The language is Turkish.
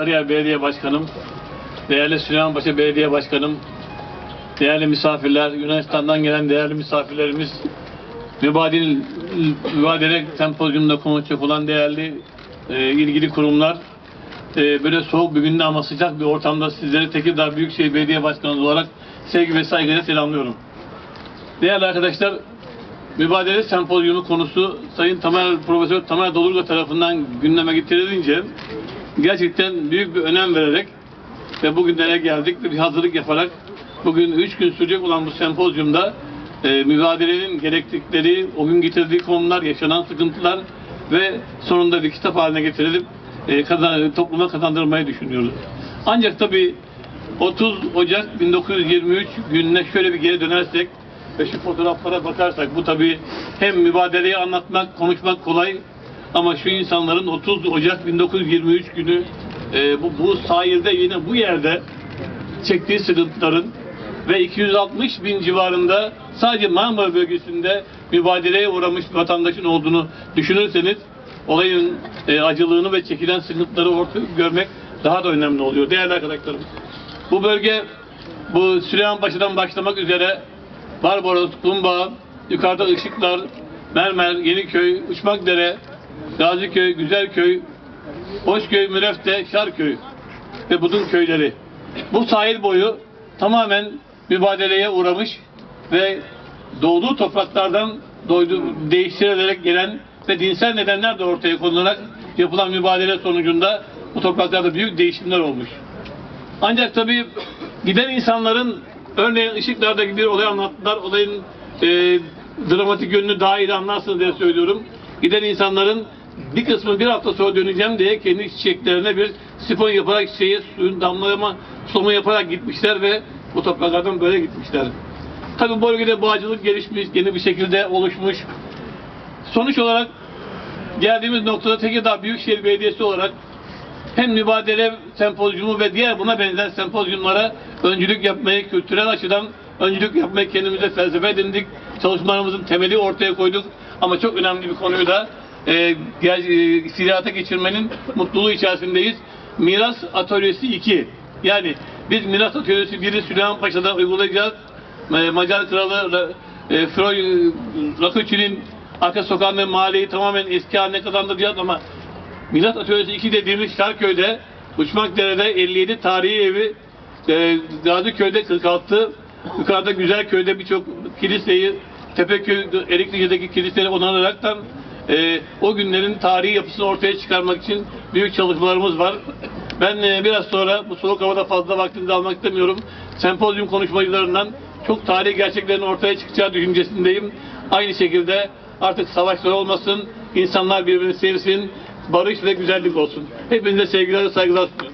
Sarıyer Belediye Başkanım, değerli Süleymanpaşa Belediye Başkanım, değerli misafirler, Yunanistan'dan gelen değerli misafirlerimiz, mübadele, mübadele sempozyumunda konuşacak olan değerli e, ilgili kurumlar, e, böyle soğuk bir günde ama sıcak bir ortamda sizleri Tekirdağ Büyükşehir Belediye Başkanı olarak sevgi ve saygıyla selamlıyorum. Değerli arkadaşlar, mübadele sempozyumu konusu Sayın Tamer Profesör Tamer Dolurga tarafından gündeme getirilince gerçekten büyük bir önem vererek ve bugünlere geldik ve bir hazırlık yaparak bugün 3 gün sürecek olan bu sempozyumda e, mübadelenin gerektikleri, o gün getirdiği konular, yaşanan sıkıntılar ve sonunda bir kitap haline getirilip e, kazan, topluma kazandırmayı düşünüyoruz. Ancak tabii 30 Ocak 1923 gününe şöyle bir geri dönersek ve şu fotoğraflara bakarsak bu tabii hem mübadeleyi anlatmak, konuşmak kolay ama şu insanların 30 Ocak 1923 günü e, bu, bu sahilde yine bu yerde çektiği sıkıntıların ve 260 bin civarında sadece Marmara bölgesinde mübadeleye uğramış vatandaşın olduğunu düşünürseniz olayın e, acılığını ve çekilen sıkıntıları ortaya görmek daha da önemli oluyor. Değerli arkadaşlarım, bu bölge bu Süleymanpaşa'dan başlamak üzere Barbaros, Kumbağ, yukarıda Işıklar, Mermer, Yeniköy, Uçmakdere, Gaziköy, Güzelköy, Hoşköy, Mürefte, Şarköy ve Budun köyleri. Bu sahil boyu tamamen mübadeleye uğramış ve doğduğu topraklardan doydu, değiştirilerek gelen ve dinsel nedenler de ortaya konularak yapılan mübadele sonucunda bu topraklarda büyük değişimler olmuş. Ancak tabii giden insanların örneğin ışıklardaki bir olay anlattılar. Olayın e, dramatik yönünü daha iyi anlarsınız diye söylüyorum. Giden insanların bir kısmı bir hafta sonra döneceğim diye kendi çiçeklerine bir sifon yaparak çiçeğe suyun damlama sulama yaparak gitmişler ve bu topraklardan böyle gitmişler. Tabii bu bölgede bağcılık gelişmiş, yeni bir şekilde oluşmuş. Sonuç olarak geldiğimiz noktada Tekirdağ Büyükşehir Belediyesi olarak hem mübadele sempozyumu ve diğer buna benzer sempozyumlara öncülük yapmayı, kültürel açıdan öncülük yapmayı kendimize felsefe edindik. Çalışmalarımızın temeli ortaya koyduk. Ama çok önemli bir konuyu da e, gel- e, sirayata geçirmenin mutluluğu içerisindeyiz. Miras Atölyesi 2. Yani biz Miras Atölyesi 1'i Süleymanpaşa'da uygulayacağız. E, Macar Kralı Ra- e, Freud Rakıçı'nın arka sokağında mahalleyi tamamen eski haline kazandıracağız ama Milat Atölyesi 2 dediğimiz Şarköy'de, Uçmakdere'de 57 tarihi evi, e, Gaziköy'de 46, yukarıda Güzelköy'de birçok kiliseyi, Tepeköy, Eriklice'deki kiliseleri onararaktan e, o günlerin tarihi yapısını ortaya çıkarmak için büyük çalışmalarımız var. Ben e, biraz sonra bu soğuk havada fazla vaktinizi almak istemiyorum. Sempozyum konuşmacılarından çok tarihi gerçeklerin ortaya çıkacağı düşüncesindeyim. Aynı şekilde artık savaşlar olmasın, insanlar birbirini sevsin, barış ve güzellik olsun. Hepinize sevgiler ve saygılar sunuyorum.